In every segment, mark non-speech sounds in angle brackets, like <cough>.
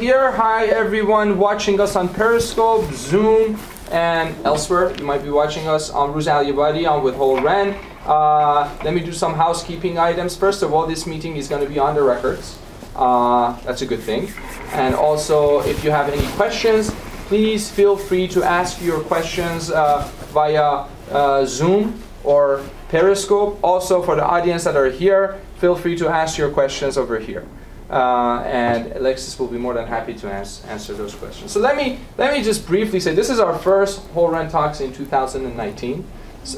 Here, hi everyone watching us on Periscope, Zoom, and elsewhere. You might be watching us on Ruz Aliyabadi on with WholeRen. Uh, let me do some housekeeping items. First of all, this meeting is going to be on the records. Uh, that's a good thing. And also, if you have any questions, please feel free to ask your questions uh, via uh, Zoom or Periscope. Also, for the audience that are here, feel free to ask your questions over here. Uh, and Alexis will be more than happy to ans answer those questions. So let me let me just briefly say this is our first WholeRen Talks in 2019,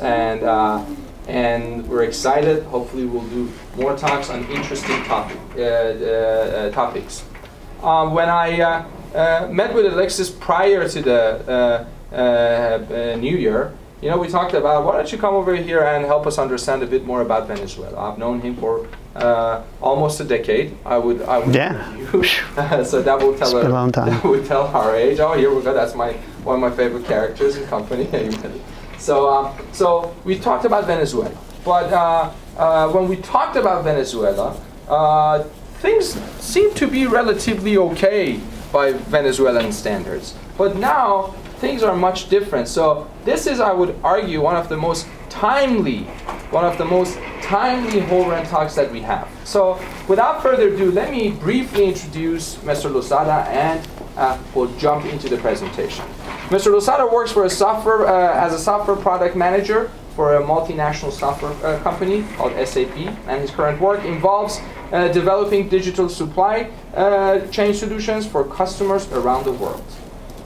and uh, and we're excited. Hopefully, we'll do more talks on interesting topic uh, uh, uh topics. Um, when I uh, met with Alexis prior to the New Year, you know, we talked about why don't you come over here and help us understand a bit more about Venezuela. I've known him for uh, almost a decade. I would, I would. Yeah. <laughs> so that will tell. It's a long time. <laughs> That would tell our age. Oh, here we go. That's my one of my favorite characters in company. <laughs> so, um, so we talked about Venezuela, but uh, uh, when we talked about Venezuela, uh, things seem to be relatively okay by Venezuelan standards. But now things are much different. So this is, I would argue, one of the most timely, one of the most timely WholeRen talks that we have. So without further ado, let me briefly introduce Mr. Lozada and uh, we'll jump into the presentation. Mr. Lozada works for a software, uh, as a software product manager for a multinational software uh, company called SAP, and his current work involves uh, developing digital supply uh, chain solutions for customers around the world.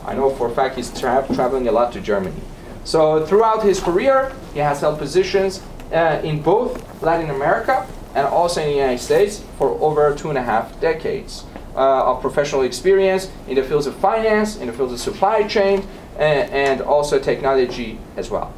I know for a fact he's tra traveling a lot to Germany. So throughout his career, he has held positions uh, in both Latin America and also in the United States for over two and a half decades uh, of professional experience in the fields of finance, in the fields of supply chain, and, and also technology as well.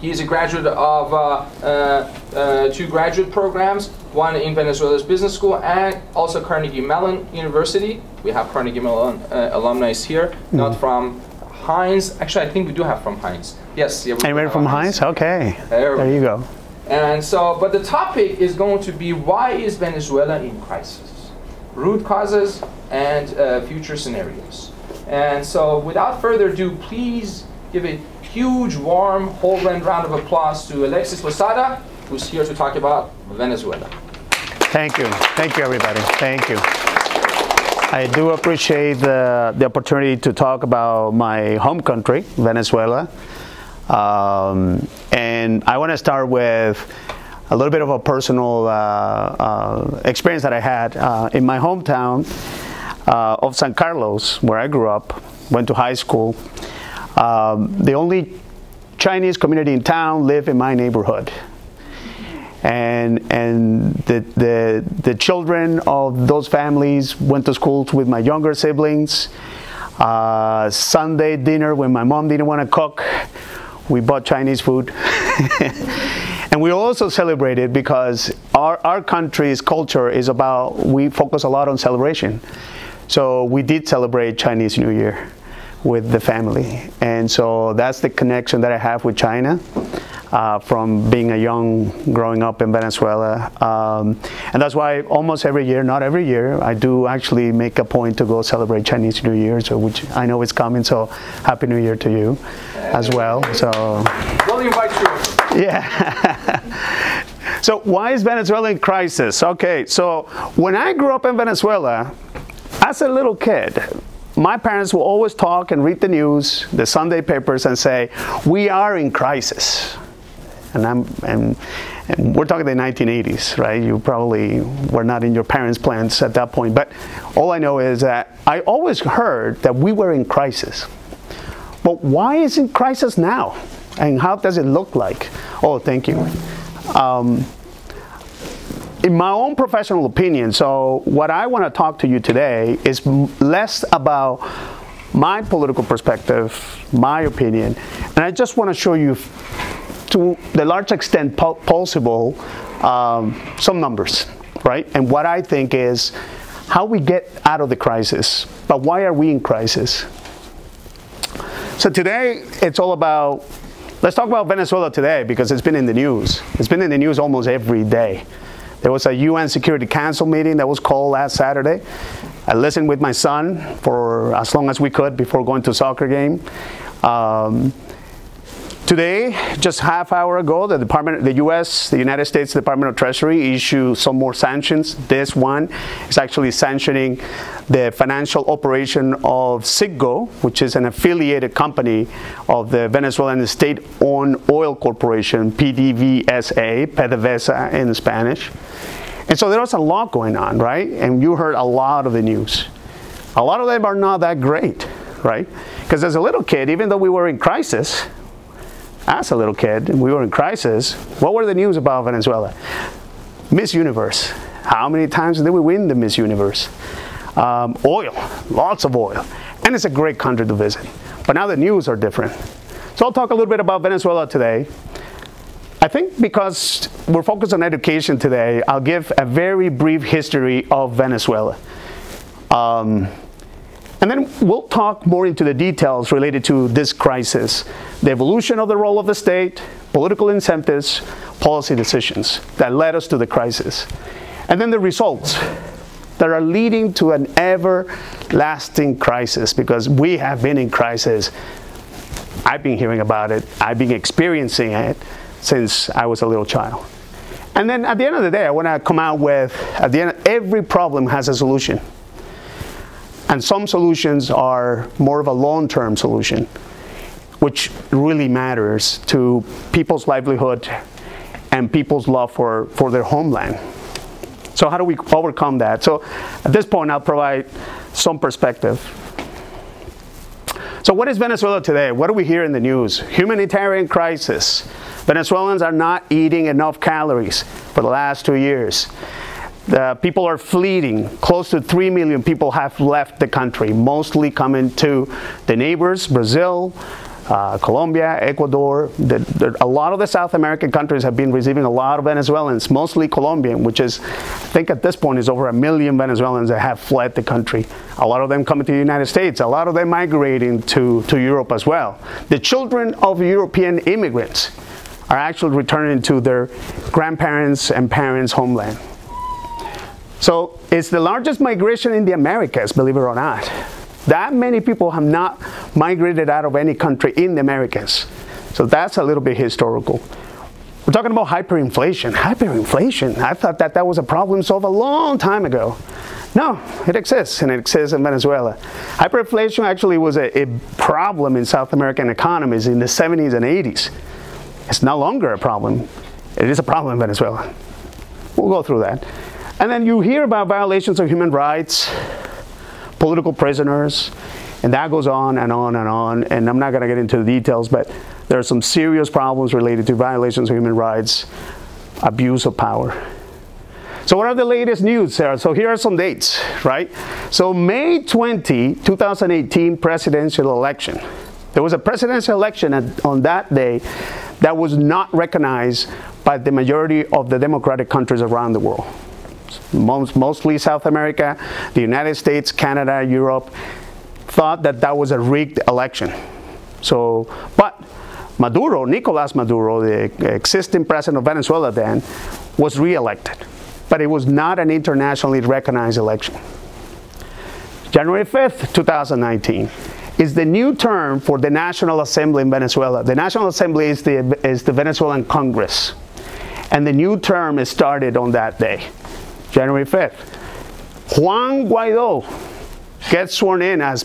He is a graduate of uh, uh, uh, two graduate programs, one in Venezuela's business school and also Carnegie Mellon University. We have Carnegie Mellon uh, alumni here, mm. not from Heinz. Actually, I think we do have from Heinz. Yes. Yeah, Anybody from Heinz? Heinz? Okay. There, there you go. And so, but the topic is going to be why is Venezuela in crisis? Root causes and uh, future scenarios. And so, without further ado, please give a huge, warm, whole round of applause to Alexis Lozada, who's here to talk about Venezuela. Thank you. Thank you, everybody. Thank you. I do appreciate the, the opportunity to talk about my home country, Venezuela. Um, and I want to start with a little bit of a personal uh, uh, experience that I had uh, in my hometown uh, of San Carlos, where I grew up, went to high school. Um, the only Chinese community in town live in my neighborhood. And, and the, the, the children of those families went to school with my younger siblings. Uh, Sunday dinner when my mom didn't want to cook, we bought Chinese food. <laughs> and we also celebrated because our, our country's culture is about, we focus a lot on celebration. So we did celebrate Chinese New Year with the family. And so that's the connection that I have with China. Uh, from being a young, growing up in Venezuela. Um, and that's why almost every year, not every year, I do actually make a point to go celebrate Chinese New Year, so which I know is coming, so Happy New Year to you as well. So, We'll invite you. Yeah. <laughs> so why is Venezuela in crisis? Okay, so when I grew up in Venezuela, as a little kid, my parents will always talk and read the news, the Sunday papers, and say, we are in crisis. And, I'm, and, and we're talking the 1980s, right? You probably were not in your parents' plans at that point. But all I know is that I always heard that we were in crisis. But why is it crisis now? And how does it look like? Oh, thank you. Um, in my own professional opinion, so what I want to talk to you today is less about my political perspective, my opinion, and I just want to show you to the large extent possible um, some numbers, right? And what I think is how we get out of the crisis, but why are we in crisis? So today it's all about, let's talk about Venezuela today because it's been in the news. It's been in the news almost every day There was a UN Security Council meeting that was called last Saturday. I listened with my son for as long as we could before going to soccer game. Um, Today, just half hour ago, the Department, the U.S., the United States Department of Treasury issued some more sanctions. This one is actually sanctioning the financial operation of Citgo, which is an affiliated company of the Venezuelan state-owned oil corporation, PDVSA, PDVSA in Spanish. And so there was a lot going on, right? And you heard a lot of the news. A lot of them are not that great, right? Because as a little kid, even though we were in crisis, as a little kid and we were in crisis, what were the news about Venezuela? Miss Universe. How many times did we win the Miss Universe? Um, oil, lots of oil. And it's a great country to visit. But now the news are different. So I'll talk a little bit about Venezuela today. I think because we're focused on education today, I'll give a very brief history of Venezuela. Um, and then we'll talk more into the details related to this crisis, the evolution of the role of the state, political incentives, policy decisions that led us to the crisis, and then the results that are leading to an everlasting crisis because we have been in crisis. I've been hearing about it, I've been experiencing it since I was a little child. And then at the end of the day, I want to come out with at the end, every problem has a solution. And some solutions are more of a long-term solution, which really matters to people's livelihood and people's love for, for their homeland. So how do we overcome that? So at this point, I'll provide some perspective. So what is Venezuela today? What do we hear in the news? Humanitarian crisis. Venezuelans are not eating enough calories for the last two years. The people are fleeing. Close to 3 million people have left the country, mostly coming to the neighbors, Brazil, uh, Colombia, Ecuador. The, the, a lot of the South American countries have been receiving a lot of Venezuelans, mostly Colombian, which is, I think at this point is over a million Venezuelans that have fled the country. A lot of them coming to the United States, a lot of them migrating to, to Europe as well. The children of European immigrants are actually returning to their grandparents' and parents' homeland. So it's the largest migration in the Americas, believe it or not. That many people have not migrated out of any country in the Americas. So that's a little bit historical. We're talking about hyperinflation. Hyperinflation, I thought that that was a problem solved a long time ago. No, it exists, and it exists in Venezuela. Hyperinflation actually was a, a problem in South American economies in the 70s and 80s. It's no longer a problem. It is a problem in Venezuela. We'll go through that. And then you hear about violations of human rights, political prisoners, and that goes on and on and on. And I'm not going to get into the details, but there are some serious problems related to violations of human rights, abuse of power. So what are the latest news, Sarah? So here are some dates, right? So May 20, 2018 presidential election. There was a presidential election on that day that was not recognized by the majority of the democratic countries around the world most, mostly South America, the United States, Canada, Europe, thought that that was a rigged election. So, but Maduro, Nicolas Maduro, the existing president of Venezuela then, was re-elected. But it was not an internationally recognized election. January 5th, 2019 is the new term for the National Assembly in Venezuela. The National Assembly is the, is the Venezuelan Congress. And the new term is started on that day. January 5th. Juan Guaido gets sworn in as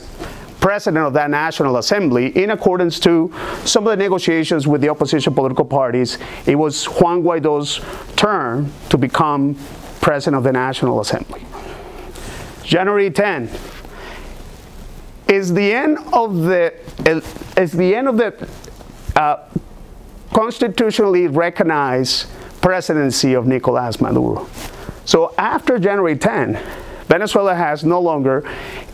president of that National Assembly in accordance to some of the negotiations with the opposition political parties. It was Juan Guaido's turn to become president of the National Assembly. January 10 is the end of the is the end of the uh, constitutionally recognized presidency of Nicolas Maduro. So after January 10, Venezuela has no longer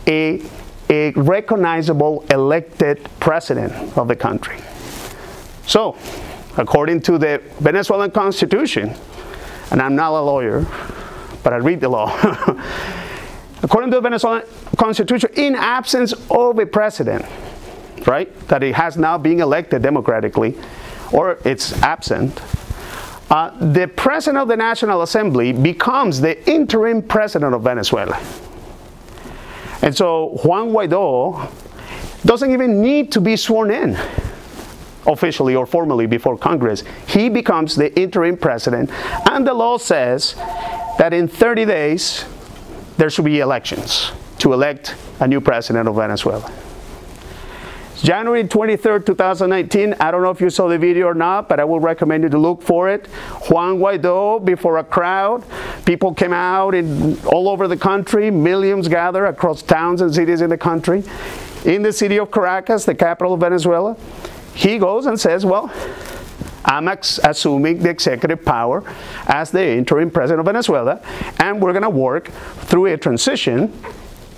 a, a recognizable elected president of the country. So, according to the Venezuelan constitution, and I'm not a lawyer, but I read the law. <laughs> according to the Venezuelan constitution, in absence of a president, right, that it has now been elected democratically, or it's absent, uh, the president of the National Assembly becomes the interim president of Venezuela. And so Juan Guaido doesn't even need to be sworn in officially or formally before Congress. He becomes the interim president, and the law says that in 30 days there should be elections to elect a new president of Venezuela. January 23rd, 2019. I don't know if you saw the video or not, but I will recommend you to look for it. Juan Guaido before a crowd. People came out in, all over the country. Millions gathered across towns and cities in the country. In the city of Caracas, the capital of Venezuela, he goes and says, well, I'm assuming the executive power as the interim president of Venezuela, and we're going to work through a transition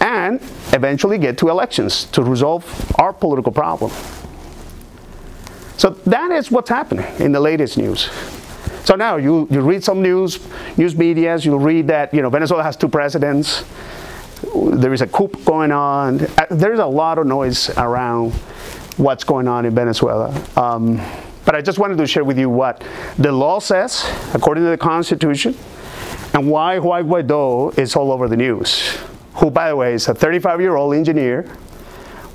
and eventually get to elections to resolve our political problem. So that is what's happening in the latest news. So now you, you read some news, news medias, you read that you know Venezuela has two presidents, there is a coup going on. Uh, there's a lot of noise around what's going on in Venezuela. Um, but I just wanted to share with you what the law says, according to the Constitution, and why Juan Guaido is all over the news who, by the way, is a 35 year old engineer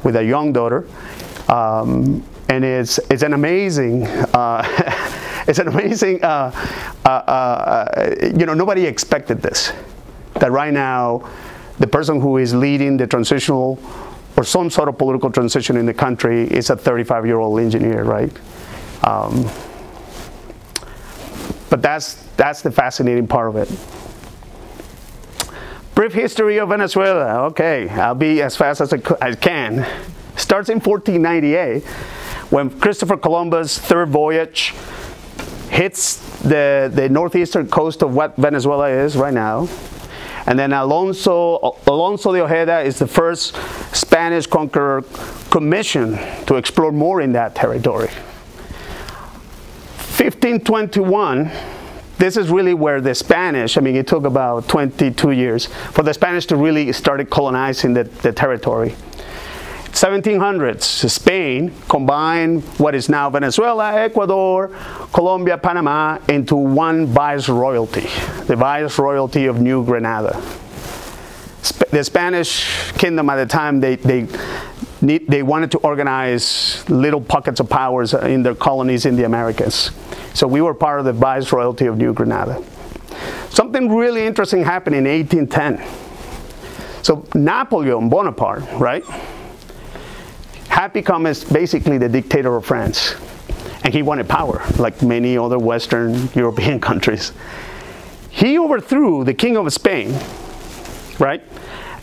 with a young daughter. Um, and it's, it's an amazing, uh, <laughs> it's an amazing, uh, uh, uh, you know, nobody expected this. That right now, the person who is leading the transitional or some sort of political transition in the country is a 35 year old engineer, right? Um, but that's, that's the fascinating part of it. Brief history of Venezuela. Okay, I'll be as fast as I can. Starts in 1498 when Christopher Columbus' third voyage hits the, the northeastern coast of what Venezuela is right now. And then Alonso, Alonso de Ojeda is the first Spanish conqueror commissioned to explore more in that territory. 1521, this is really where the Spanish, I mean, it took about 22 years for the Spanish to really start colonizing the, the territory. 1700s, Spain combined what is now Venezuela, Ecuador, Colombia, Panama into one viceroyalty, the viceroyalty of New Granada. Sp the Spanish kingdom at the time, they, they, need, they wanted to organize little pockets of powers in their colonies in the Americas. So we were part of the Viceroyalty of New Granada. Something really interesting happened in 1810. So Napoleon Bonaparte, right, had become as basically the dictator of France. And he wanted power, like many other Western European <laughs> countries. He overthrew the king of Spain, right,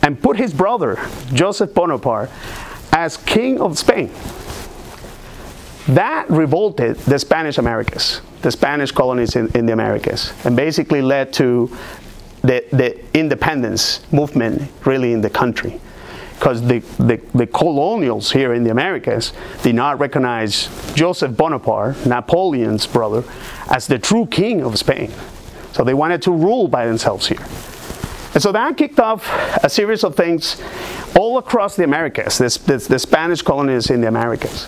and put his brother, Joseph Bonaparte, as king of Spain. That revolted the Spanish Americas, the Spanish colonies in, in the Americas, and basically led to the, the independence movement really in the country. Because the, the, the, colonials here in the Americas did not recognize Joseph Bonaparte, Napoleon's brother, as the true king of Spain. So they wanted to rule by themselves here. And so that kicked off a series of things all across the Americas, the Spanish colonies in the Americas.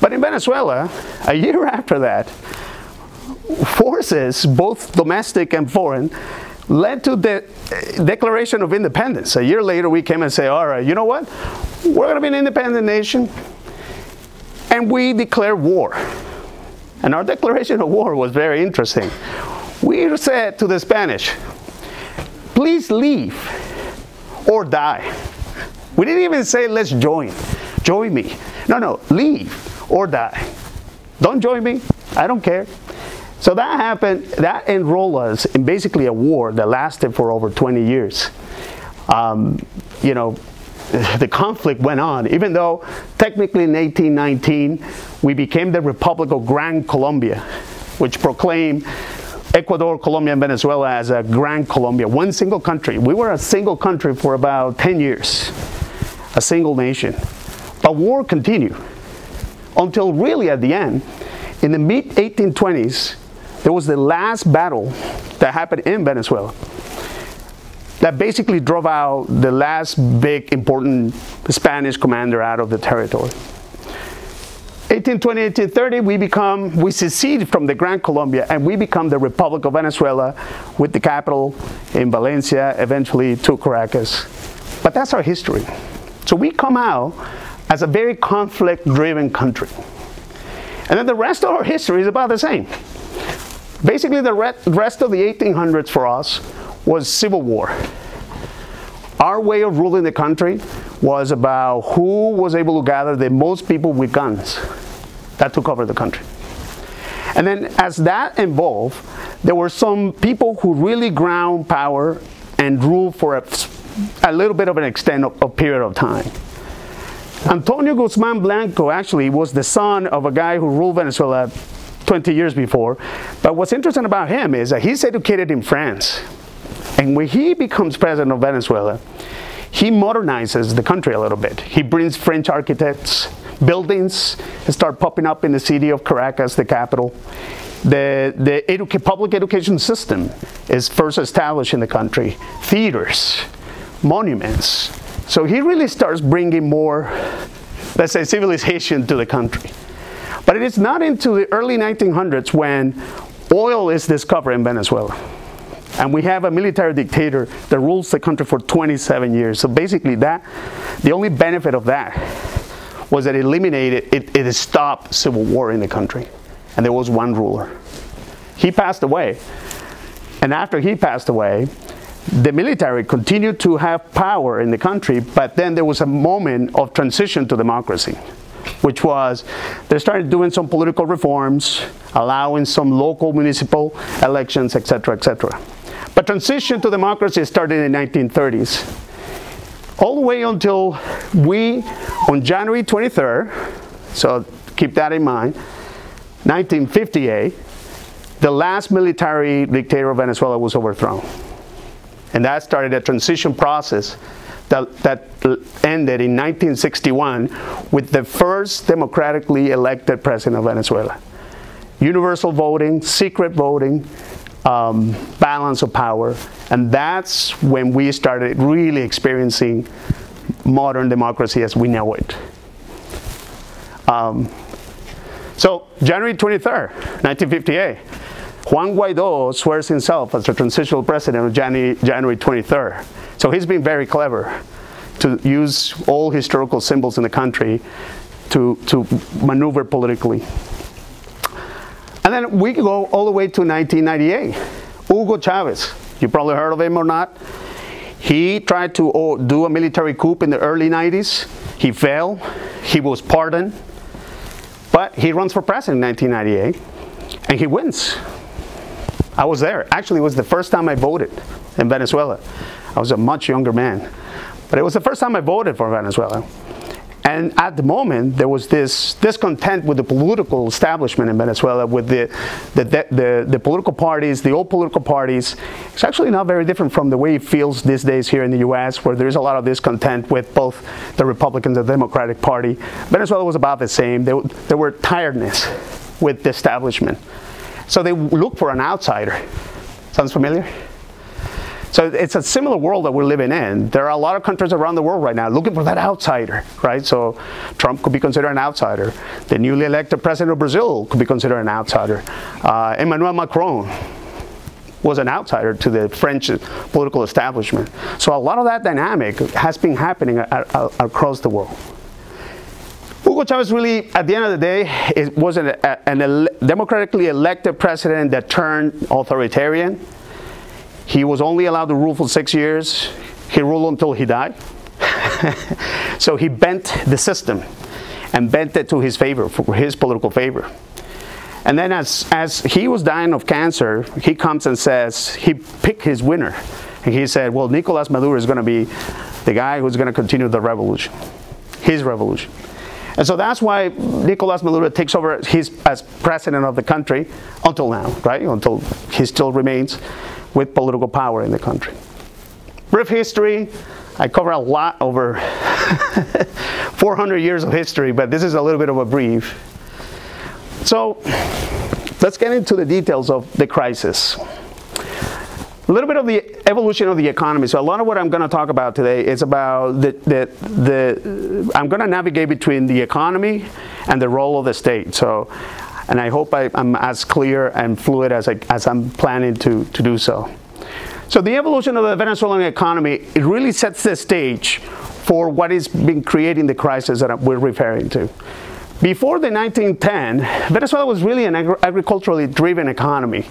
But in Venezuela, a year <laughs> after that, forces, both domestic and foreign, led to the uh, Declaration of Independence. A year later, we came and say, all right, you know what? We're going to be an independent nation. And we declare war. And our declaration of war was very interesting. We said to the Spanish, please leave or die. We didn't even say, let's join. Join me. No, no, leave or die. Don't join me. I don't care. So that happened, that enrolled us in basically a war that lasted for over 20 years. Um, you know, <laughs> the conflict went on, even though technically in 1819 we became the Republic of Gran Colombia, which proclaimed Ecuador, Colombia, and Venezuela as a Gran Colombia, one single country. We were a single country for about 10 years, a single nation. But war continued until really at the end, in the mid 1820s, there was the last battle that happened in Venezuela that basically drove out the last big important Spanish commander out of the territory. 1820, 1830, we become, we secede from the Gran Colombia and we become the Republic of Venezuela with the capital in Valencia, eventually to Caracas. But that's our history. So we come out as a very conflict-driven country. And then the rest of our history is about the same. Basically, the rest of the 1800s for us was civil war. Our way of ruling the country was about who was able to gather the most people with guns. That took over the country. And then as that evolved, there were some people who really ground power and ruled for a, a little bit of an extent of, of period of time. Antonio Guzman Blanco actually was the son of a guy who ruled Venezuela 20 years before. But what's interesting about him is that he's educated in France. And when he becomes president of Venezuela, he modernizes the country a little bit. He brings French architects, buildings start popping up in the city of Caracas, the capital. The, the edu public education system is first established in the country. Theaters, monuments. So he really starts bringing more, let's say, civilization to the country. But it is not into the early 1900s when oil is discovered in Venezuela. And we have a military dictator that rules the country for 27 years. So basically that, the only benefit of that was that it eliminated, it, it stopped civil war in the country. And there was one ruler. He passed away. And after he passed away, the military continued to have power in the country, but then there was a moment of transition to democracy which was they started doing some political reforms, allowing some local municipal elections, etc., etc. But transition to democracy started in the 1930s. All the way until we, on January 23rd, so keep that in mind, 1958, the last military dictator of Venezuela was overthrown. And that started a transition process that, that ended in 1961 with the first democratically elected president of Venezuela. Universal voting, secret voting, um, balance of power, and that's when we started really experiencing modern democracy as we know it. Um, so, January 23rd, 1958, Juan Guaido swears himself as the transitional president on January, January 23rd. So he's been very clever to use all historical symbols in the country to, to maneuver politically. And then we go all the way to 1998. Hugo Chavez, you probably heard of him or not. He tried to oh, do a military coup in the early 90s. He failed. He was pardoned. But he runs for president in 1998 and he wins. I was there. Actually, it was the first time I voted in Venezuela. I was a much younger man. But it was the first time I voted for Venezuela. And at the moment, there was this discontent with the political establishment in Venezuela, with the, the, the, the, political parties, the old political parties. It's actually not very different from the way it feels these days here in the US, where there's a lot of discontent with both the Republicans and the Democratic Party. Venezuela was about the same. There, there were tiredness with the establishment. So they look for an outsider. Sounds familiar? So it's a similar world that we're living in. There are a lot of countries around the world right now looking for that outsider, right? So Trump could be considered an outsider. The newly elected president of Brazil could be considered an outsider. Uh, Emmanuel Macron was an outsider to the French political establishment. So a lot of that dynamic has been happening across the world. Hugo Chavez really, at the end of the day, it was an, an democratically elected president that turned authoritarian he was only allowed to rule for six years. He ruled until he died. <laughs> so he bent the system and bent it to his favor, for his political favor. And then as, as he was dying of cancer, he comes and says, he picked his winner. And he said, well, Nicolas Maduro is going to be the guy who's going to continue the revolution, his revolution. And so that's why Nicolas Maduro takes over his, as president of the country until now, right? Until he still remains with political power in the country. Brief history. I cover a lot over <laughs> 400 years of history, but this is a little bit of a brief. So let's get into the details of the crisis. A little bit of the evolution of the economy. So a lot of what I'm going to talk about today is about the, the, the I'm going to navigate between the economy and the role of the state. So, and I hope I, am as clear and fluid as, I, as I'm planning to, to do so. So the evolution of the Venezuelan economy, it really sets the stage for what is being creating the crisis that we're referring to. Before the 1910, Venezuela was really an agri agriculturally driven economy.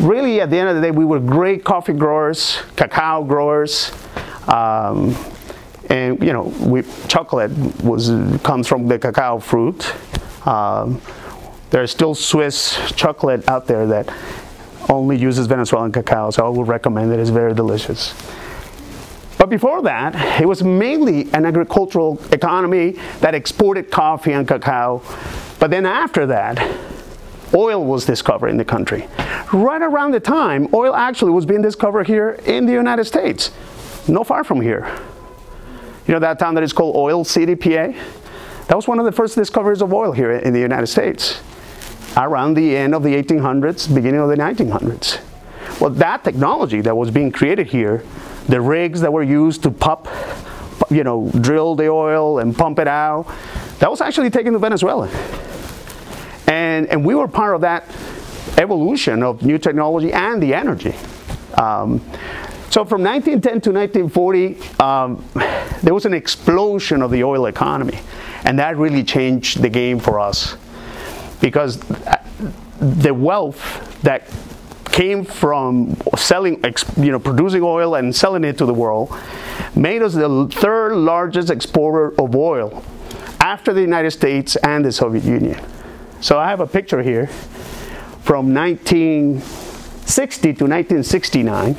Really, at the end of the day, we were great coffee growers, cacao growers, um, and you know, we, chocolate was comes from the cacao fruit. Um, there's still Swiss chocolate out there that only uses Venezuelan cacao, so I would recommend it. It's very delicious. But before that, it was mainly an agricultural economy that exported coffee and cacao. But then after that, oil was discovered in the country. Right around the time, oil actually was being discovered here in the United States, no far from here. You know that town that is called Oil City, PA? That was one of the first discoveries of oil here in the United States around the end of the 1800s, beginning of the 1900s. Well, that technology that was being created here, the rigs that were used to pump, you know, drill the oil and pump it out, that was actually taken to Venezuela. And, and we were part of that evolution of new technology and the energy. Um, so from 1910 to 1940, um, there was an explosion of the oil economy. And that really changed the game for us because the wealth that came from selling, you know, producing oil and selling it to the world, made us the third largest exporter of oil after the United States and the Soviet Union. So I have a picture here from 1960 to 1969.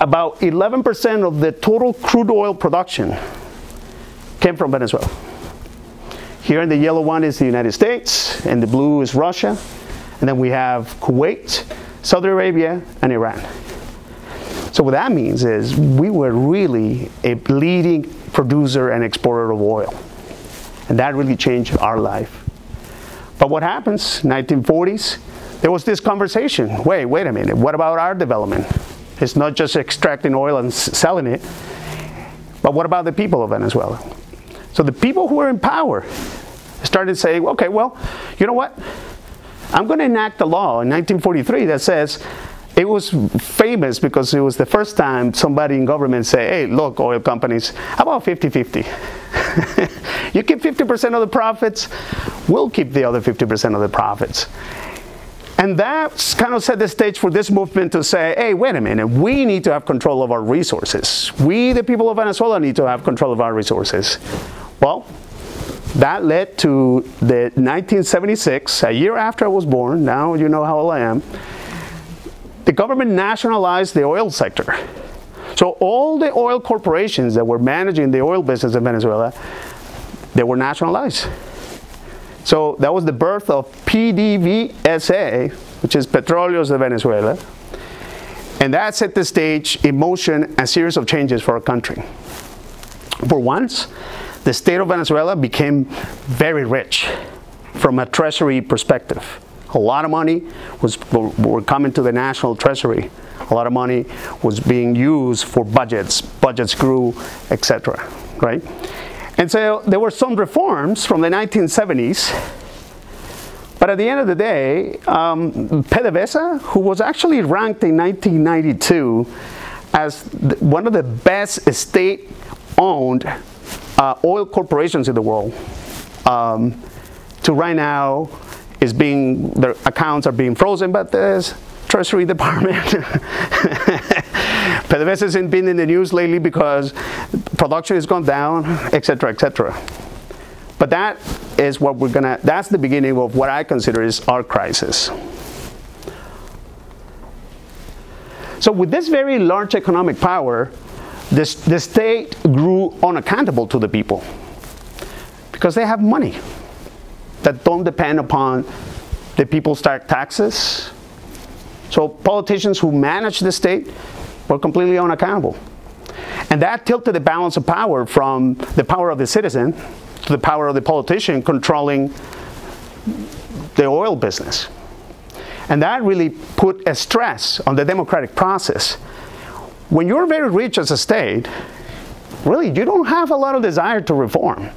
about 11% of the total crude oil production came from Venezuela. Here in the yellow one is the United States, and the blue is Russia. And then we have Kuwait, Saudi Arabia, and Iran. So what that means is we were really a leading producer and exporter of oil. And that really changed our life. But what happens, 1940s, there was this conversation. Wait, wait a minute, what about our development? It's not just extracting oil and selling it, but what about the people of Venezuela? So the people who were in power started saying, okay, well, you know what? I'm going to enact a law in 1943 that says it was famous because it was the first time somebody in government said, hey, look, oil companies, how about 50-50? <laughs> you keep 50% of the profits, we'll keep the other 50% of the profits. And that kind of set the stage for this movement to say, hey, wait a minute, we need to have control of our resources. We, the people of Venezuela, need to have control of our resources. Well, that led to the 1976, a year after I was born, now you know how old I am, the government nationalized the oil sector. So all the oil corporations that were managing the oil business in Venezuela, they were nationalized. So that was the birth of PDVSA, which is Petróleos de Venezuela. And that set the stage in motion a series of changes for our country. For once, the state of Venezuela became very rich from a treasury perspective. A lot of money was were coming to the national treasury. A lot of money was being used for budgets. Budgets grew, etc. Right? And so there were some reforms from the 1970s. But at the end of the day, um, PDVSA, who was actually ranked in 1992 as one of the best state-owned uh, oil corporations in the world um, to right now is being, their accounts are being frozen by <laughs> the Treasury Department. PDVSA hasn't been in the news lately because production has gone down, etc., etc. But that is what we're gonna, that's the beginning of what I consider is our crisis. So with this very large economic power, this, the state grew unaccountable to the people because they have money that don't depend upon the people's taxes. So politicians who manage the state were completely unaccountable. And that tilted the balance of power from the power of the citizen to the power of the politician controlling the oil business. And that really put a stress on the democratic process. When you're very rich as a state, really, you don't have a lot of desire to reform.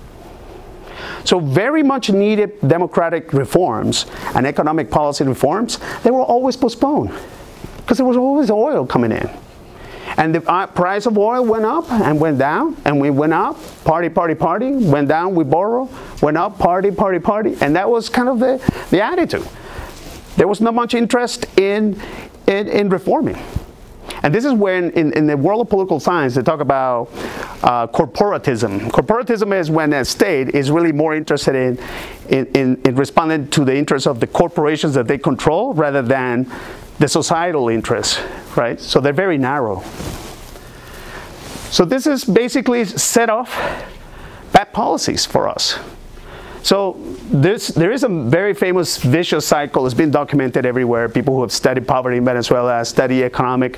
So very much needed democratic reforms and economic policy reforms, they were always postponed because there was always oil coming in. And the uh, price of oil went up and went down, and we went up, party, party, party, went down, we borrow, went up, party, party, party, and that was kind of the, the attitude. There was not much interest in, in, in reforming. And this is when, in, in, the world of political science, they talk about uh, corporatism. Corporatism is when a state is really more interested in, in, in, in responding to the interests of the corporations that they control rather than the societal interests, right? So they're very narrow. So this is basically set off bad policies for us. So this, there is a very famous vicious cycle. It's been documented everywhere. People who have studied poverty in Venezuela, study economic,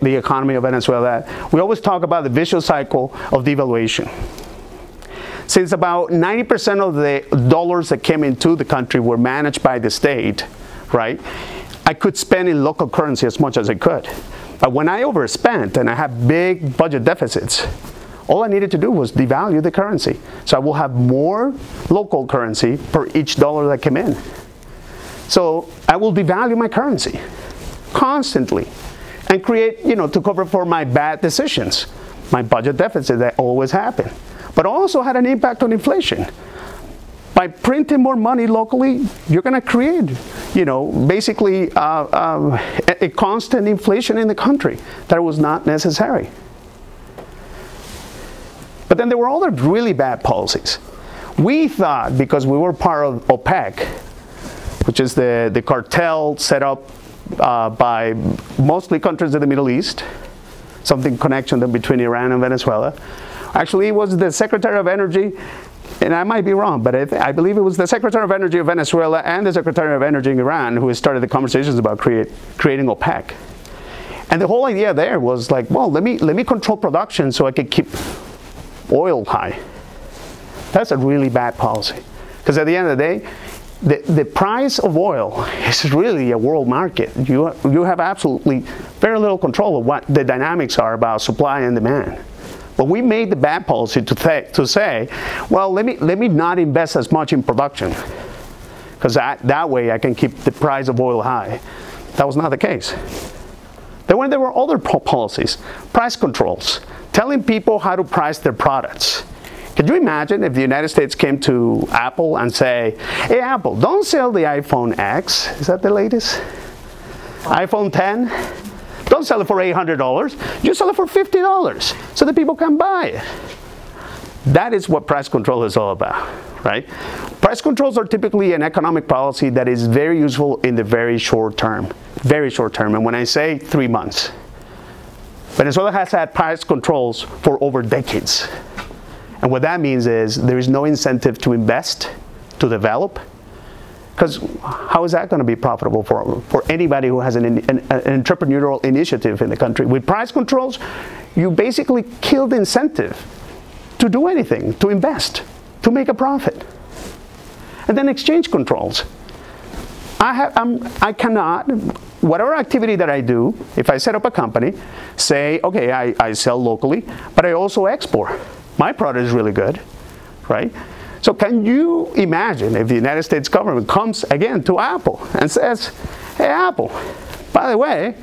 the economy of Venezuela. We always talk about the vicious cycle of devaluation. Since about 90% of the dollars that came into the country were managed by the state, right? I could spend in local currency as much as I could. But when I overspent and I had big budget deficits, all I needed to do was devalue the currency. So I will have more local currency per each dollar that came in. So I will devalue my currency constantly and create, you know, to cover for my bad decisions, my budget deficit that always happen. But also had an impact on inflation. By printing more money locally, you're going to create, you know, basically uh, uh, a, a constant inflation in the country that was not necessary. But then there were other really bad policies. We thought because we were part of OPEC, which is the, the cartel set up uh, by mostly countries in the Middle East, something connection between Iran and Venezuela. Actually, it was the Secretary of Energy, and I might be wrong, but I, I, believe it was the Secretary of Energy of Venezuela and the Secretary of Energy in Iran who started the conversations about create, creating OPEC. And the whole idea there was like, well, let me, let me control production so I could keep oil high. That's a really bad policy. Because at the end of the day, the, the price of oil <laughs> is really a world market. You, you have absolutely very little control of what the dynamics are about supply and demand. But we made the bad policy to, th- to say, well, let me, let me not invest as much in production. Because that, that way I can keep the price of oil high. That was not the case. When there were other policies, price controls, telling people how to price their products. Could you imagine if the United States came to Apple and say, hey Apple, don't sell the iPhone X, is that the latest? iPhone 10? Don't sell it for $800, you sell it for $50 so that people can buy it. That is what price control is all about, right? Price controls are typically an economic policy that is very useful in the very short term, very short term. And when I say three months, Venezuela has had price controls for over decades. And what that means is there is no incentive to invest, to develop, because how is that going to be profitable for, for anybody who has an, an, an, entrepreneurial initiative in the country? With price controls, you basically kill the incentive to do anything, to invest, to make a profit. And then exchange controls. I, have, I'm, I cannot whatever activity that I do, if I set up a company, say, okay, I, I sell locally, but I also export. My product is really good, right? So can you imagine if the United States government comes again to Apple and says, hey Apple, by the way,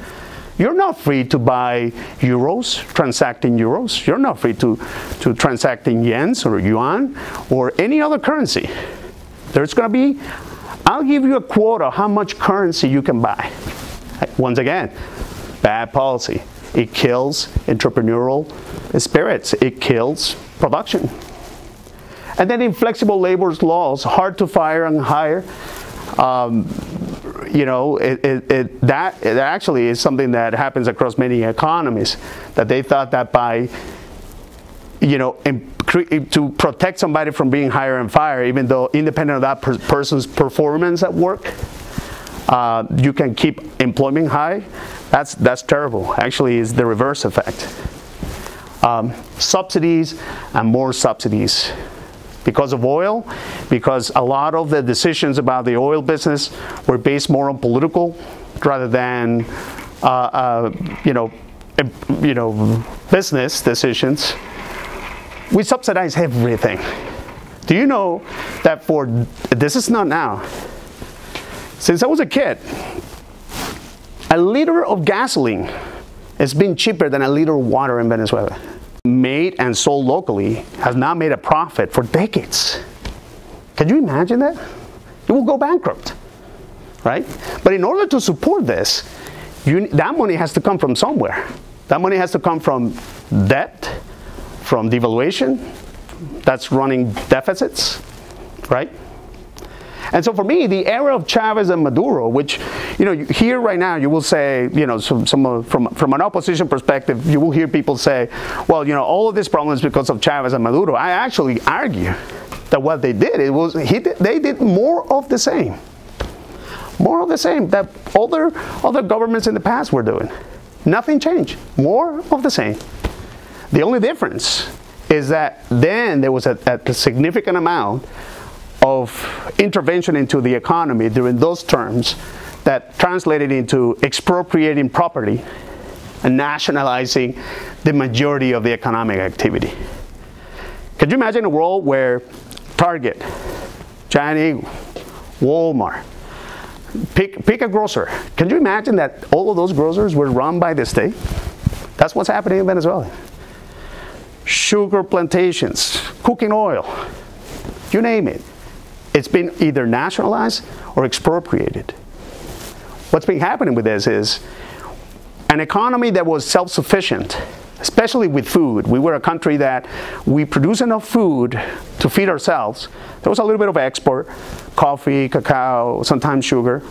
you're not free to buy euros, transact in euros. You're not free to, to transact in yens or yuan or any other currency. There's going to be, I'll give you a quota how much currency you can buy. Once again, bad policy. It kills entrepreneurial spirits. It kills production. And then inflexible labor laws, hard to fire and hire. Um, you know, it, it, it, that, it actually is something that happens across many economies. That they thought that by, you know, to protect somebody from being hired and fired, even though independent of that per person's performance at work, uh, you can keep employment high, that's, that's terrible. Actually, it's the reverse effect. Um, subsidies and more subsidies. Because of oil, because a lot of the decisions about the oil business were based more on political rather than, uh, uh, you know, you know, business decisions. We subsidize everything. Do you know that for this is not now? Since I was a kid, a liter of gasoline has been cheaper than a liter of water in Venezuela. Made and sold locally has not made a profit for decades. Can you imagine that? It will go bankrupt, right? But in order to support this, you, that money has to come from somewhere. That money has to come from debt, from devaluation, that's running deficits, right? And so for me, the era of Chavez and Maduro, which, you know, here right now you will say, you know, some, some, from, from an opposition perspective, you will hear people say, well, you know, all of these problems because of Chavez and Maduro. I actually argue that what they did, it was, he did, they did more of the same. More of the same that other, other governments in the past were doing. Nothing changed. More of the same. The only difference is that then there was a, a significant amount of intervention into the economy during those terms that translated into expropriating property and nationalizing the majority of the economic activity. Could you imagine a world where Target, Giant Walmart, pick, pick a grocer. Can you imagine that all of those grocers were run by the state? That's what's happening in Venezuela. Sugar plantations, cooking oil, you name it. It's been either nationalized or expropriated. What's been happening with this is an economy that was self-sufficient, especially with food. We were a country that we produce enough food to feed ourselves. There was a little bit of export, coffee, cacao, sometimes sugar.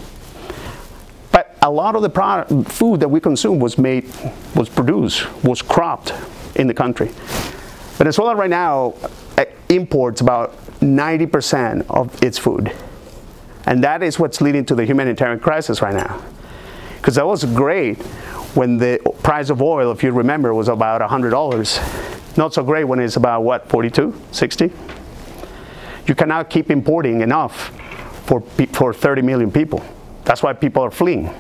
But a lot of the product, food that we consume was made, was produced, was cropped in the country. Venezuela right now imports about 90% of its food. And that is what's leading to the humanitarian crisis right now. Because that was great when the price of oil, if you remember, was about $100. Not so great when it's about what, 42, 60? You cannot keep importing enough for, for 30 million people. That's why people are fleeing.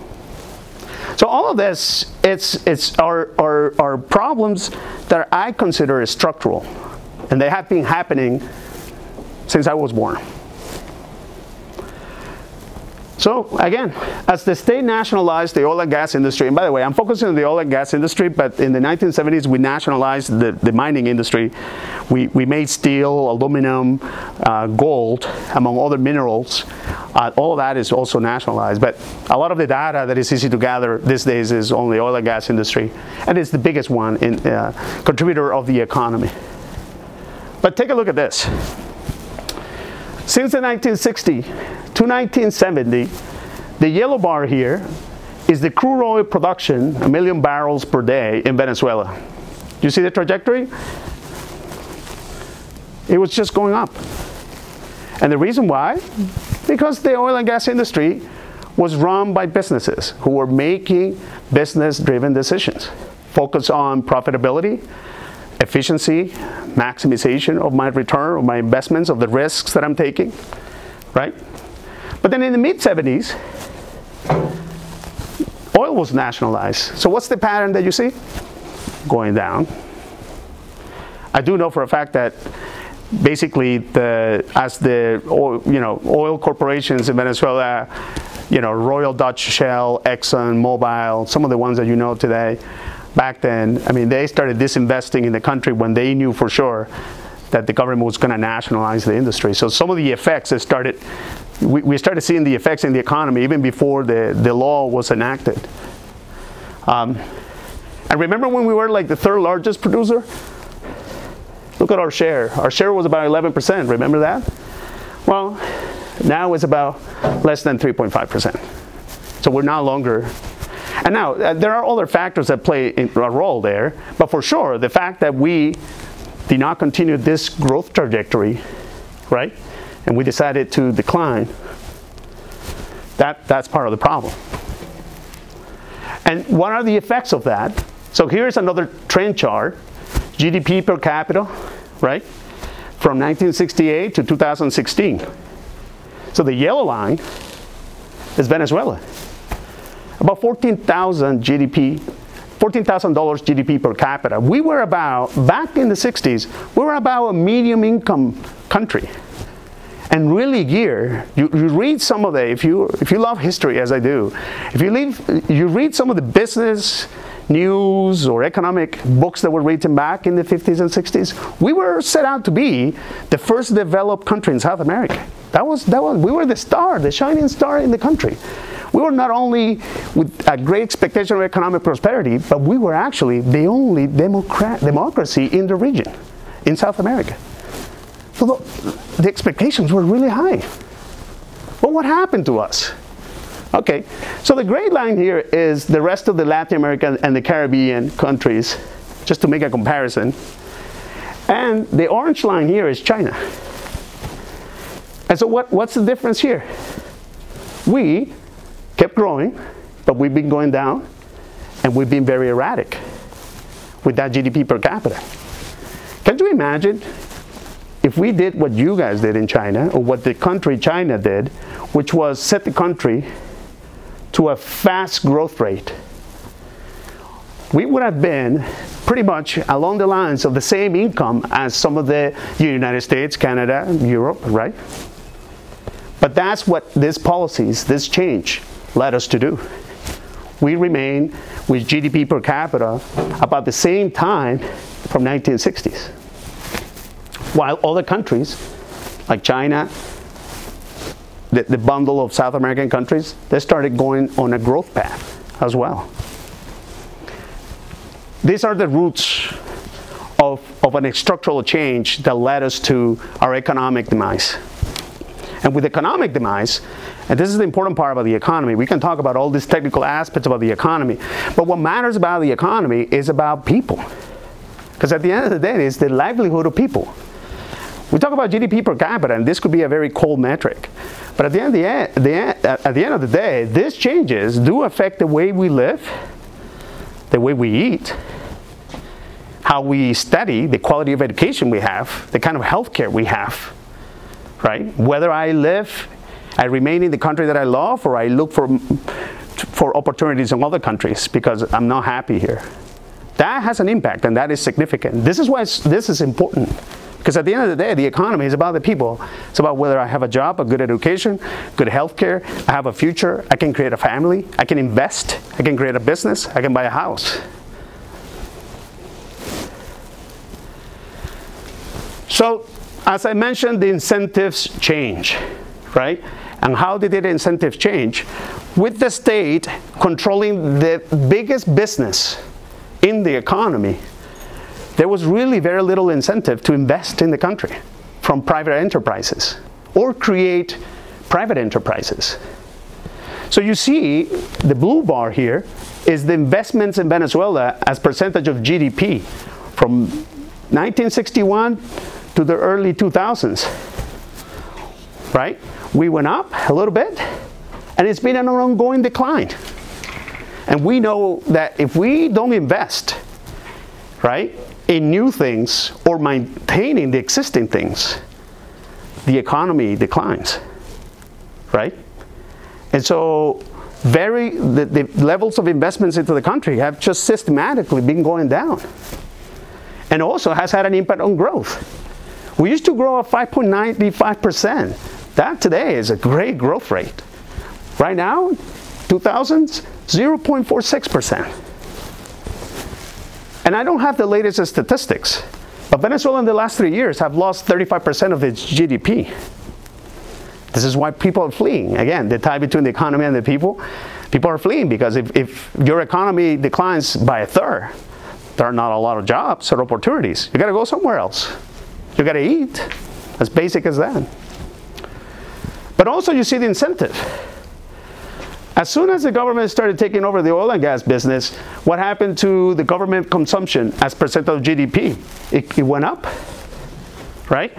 So all of this, it's, it's our, our, our problems that I consider structural. And they have been happening since I was born. So again, as the state nationalized the oil and gas industry, and by the way, I'm focusing on the oil and gas industry, but in the 1970s we nationalized the, the mining industry. We, we made steel, aluminum, uh, gold, among other minerals. Uh, all that is also nationalized, but a lot of the data that is easy to gather these days is on the oil and gas industry, and it's the biggest one in uh, contributor of the economy. But take a look at this. Since the 1960 to 1970, the yellow bar here is the crude oil production, a million barrels per day in Venezuela. You see the trajectory? It was just going up. And the reason why? Because the oil and gas industry was run by businesses who were making business-driven decisions, focused on profitability, efficiency, maximization of my return, of my investments, of the risks that I'm taking, right? But then in the mid 70s, oil was nationalized. So what's the pattern that you see? Going down. I do know for a fact that basically the as the oil, you know oil corporations in Venezuela, you know Royal Dutch Shell, Exxon, Mobil, some of the ones that you know today, back then, I mean, they started disinvesting in the country when they knew for sure that the government was going to nationalize the industry. So some of the effects that started, we, we, started seeing the effects in the economy even before the, the law was enacted. Um, and remember when we were like the third largest producer? Look at our share. Our share was about 11%, remember that? Well, now it's about less than 3.5%. So we're no longer and now, uh, there are other factors that play a role there, but for sure, the fact that we did not continue this growth trajectory, right, and we decided to decline, that, that's part of the problem. And what are the effects of that? So here's another trend chart, GDP per capita, right? from 1968 to 2016. So the yellow line is Venezuela. About 14,000 GDP, $14,000 GDP per capita. We were about, back in the 60s, we were about a medium income country. And really gear, you, you read some of the, if you, if you love history as I do, if you, leave, you read some of the business, news or economic books that were written back in the 50s and 60s, we were set out to be the first developed country in South America. That was, that was, we were the star, the shining star in the country. We were not only with a great expectation of economic prosperity, but we were actually the only democrat, democracy in the region, in South America. So the, the expectations were really high. But what happened to us? Okay, so the gray line here is the rest of the Latin American and the Caribbean countries, just to make a comparison. And the orange line here is China. And so what, what's the difference here? We kept growing, but we've been going down, and we've been very erratic with that GDP per capita. Can you imagine if we did what you guys did in China, or what the country China did, which was set the country to a fast growth rate, we would have been pretty much along the lines of the same income as some of the United States, Canada, Europe, right? But that's what these policies, this change, led us to do. We remain with GDP per capita about the same time from 1960s. While other countries, like China, the, the bundle of South American countries, they started going on a growth path as well. These are the roots of, of an structural change that led us to our economic demise. And with economic demise, and this is the important part about the economy, we can talk about all these technical aspects about the economy, but what matters about the economy is about people. Because at the end of the day, it's the livelihood of people. We talk about GDP per capita, and this could be a very cold metric. But at the, end of the, the end, at the end of the day, these changes do affect the way we live, the way we eat, how we study, the quality of education we have, the kind of healthcare we have, right? Whether I live, I remain in the country that I love, or I look for, for opportunities in other countries because I'm not happy here. That has an impact, and that is significant. This is why this is important. Because at the end of the day, the economy is about the people. It's about whether I have a job, a good education, good health care, I have a future, I can create a family, I can invest, I can create a business, I can buy a house. So, as I mentioned, the incentives change, right? And how did the incentives change? With the state controlling the biggest business in the economy, there was really very little incentive to invest in the country from private enterprises or create private enterprises. So you see the blue bar here is the investments in Venezuela as percentage of GDP from 1961 to the early 2000s. Right? We went up a little bit and it's been an ongoing decline. And we know that if we don't invest, right, in new things or maintaining the existing things, the economy declines, right? And so very the, the, levels of investments into the country have just systematically been going down and also has had an impact on growth we used to grow at 5.95% that today is a great growth rate right now 2000s 0.46% and I don't have the latest statistics, but Venezuela in the last three years have lost 35% of its GDP. This is why people are fleeing. Again, the tie between the economy and the people. People are fleeing because if, if your economy declines by a third, there are not a lot of jobs or opportunities. You gotta go somewhere else. You gotta eat. As basic as that. But also you see the incentive. As soon as the government started taking over the oil and gas business, what happened to the government consumption as percent of GDP? It, it went up, right?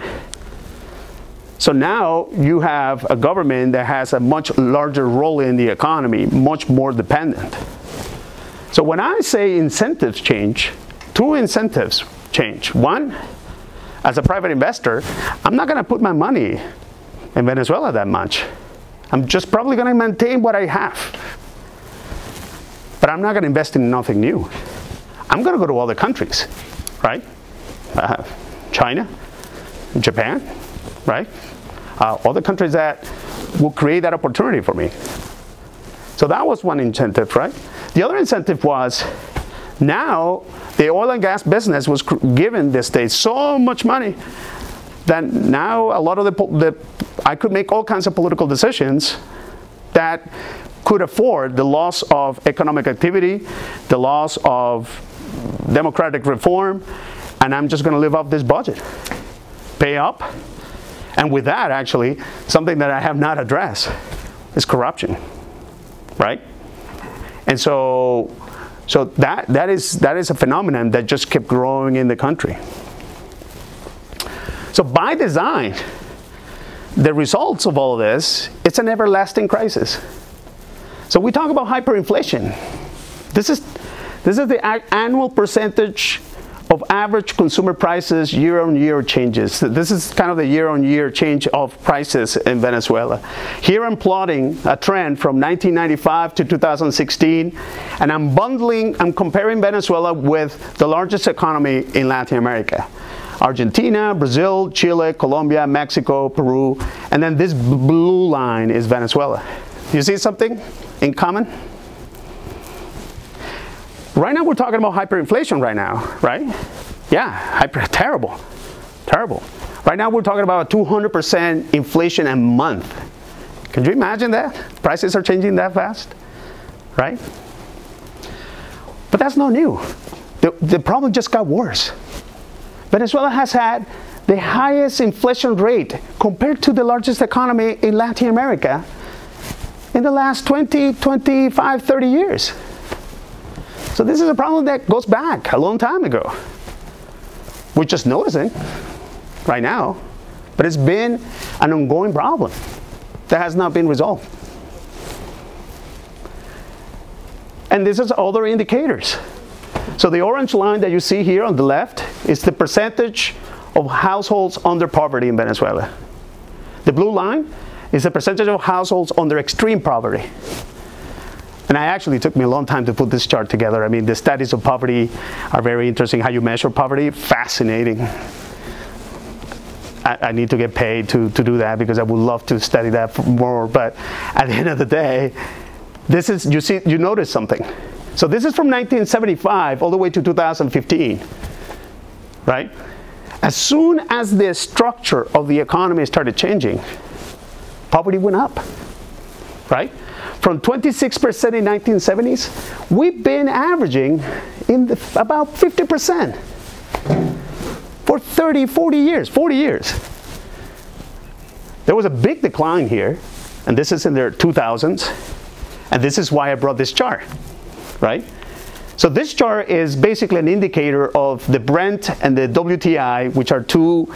So now you have a government that has a much larger role in the economy, much more dependent. So when I say incentives change, two incentives change. One, as a private investor, I'm not going to put my money in Venezuela that much. I'm just probably going to maintain what I have. But I'm not going to invest in nothing new. I'm going to go to other countries, right? Uh, China, Japan, right? Uh, other countries that will create that opportunity for me. So that was one incentive, right? The other incentive was now the oil and gas business was giving the state so much money that now a lot of the, the I could make all kinds of political decisions that could afford the loss of economic activity, the loss of democratic reform, and I'm just going to live off this budget. Pay up. And with that, actually, something that I have not addressed is corruption, right? And so, so that, that, is, that is a phenomenon that just kept growing in the country. So by design, the results of all of this, it's an everlasting crisis. So we talk about hyperinflation. This is, this is the annual percentage of average consumer prices year on year changes. This is kind of the year on year change of prices in Venezuela. Here I'm plotting a trend from 1995 to 2016, and I'm bundling, I'm comparing Venezuela with the largest economy in Latin America. Argentina, Brazil, Chile, Colombia, Mexico, Peru, and then this blue line is Venezuela. You see something in common? Right now we're talking about hyperinflation right now, right? Yeah, hyper, terrible, terrible. Right now we're talking about 200% inflation a month. Can you imagine that? Prices are changing that fast, right? But that's not new. The, the problem just got worse. Venezuela has had the highest inflation rate compared to the largest economy in Latin America in the last 20, 25, 30 years. So this is a problem that goes back a long time ago. We're just noticing right now, but it's been an ongoing problem that has not been resolved. And this is other indicators. So the orange line that you see here on the left is the percentage of households under poverty in Venezuela. The blue line is the percentage of households under extreme poverty. And I actually took me a long time to put this chart together. I mean, the studies of poverty are very interesting. How you measure poverty, fascinating. I, I need to get paid to, to do that because I would love to study that more. But at the end of the day, this is, you see, you notice something. So this is from 1975 all the way to 2015, right? As soon as the structure of the economy started changing, poverty went up, right? From 26% in 1970s, we've been averaging in the, about 50% for 30, 40 years, 40 years. There was a big decline here, and this is in the 2000s, and this is why I brought this chart, right? So this chart is basically an indicator of the Brent and the WTI, which are two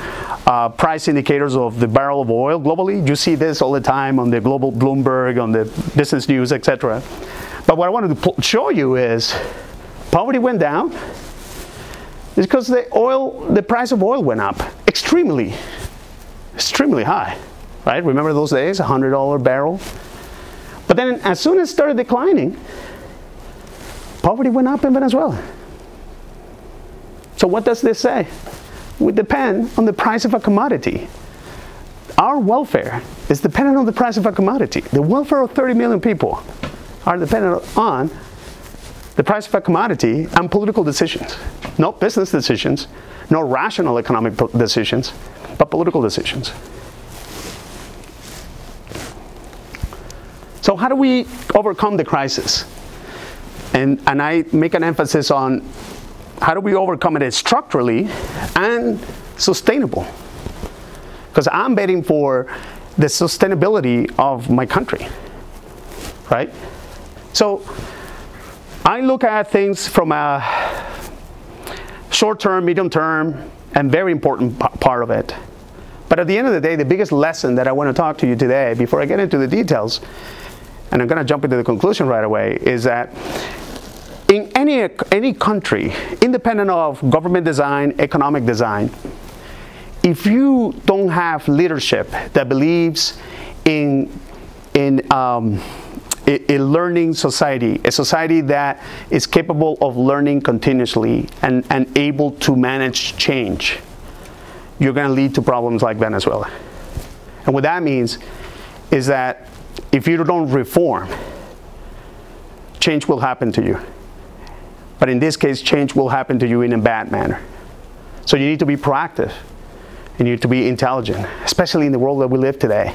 uh, price indicators of the barrel of oil globally. You see this all the time on the global Bloomberg, on the business news, etc. But what I wanted to show you is poverty went down. It's because the oil, the price of oil went up extremely, extremely high, right? Remember those days, $100 barrel? But then as soon as it started declining, Poverty went up in Venezuela. So what does this say? We depend on the price of a commodity. Our welfare is dependent on the price of a commodity. The welfare of 30 million people are dependent on the price of a commodity and political decisions. Not business decisions, no rational economic decisions, but political decisions. So how do we overcome the crisis? And, and I make an emphasis on how do we overcome it structurally and sustainable. Because I'm betting for the sustainability of my country, right? So I look at things from a short term, medium term, and very important part of it. But at the end of the day, the biggest lesson that I want to talk to you today, before I get into the details, and I'm going to jump into the conclusion right away, is that in any, any country, independent of government design, economic design, if you don't have leadership that believes in in um, a, a learning society, a society that is capable of learning continuously and, and able to manage change, you're going to lead to problems like Venezuela. And what that means is that if you don't reform, change will happen to you. But in this case, change will happen to you in a bad manner. So you need to be proactive. And you need to be intelligent, especially in the world that we live today.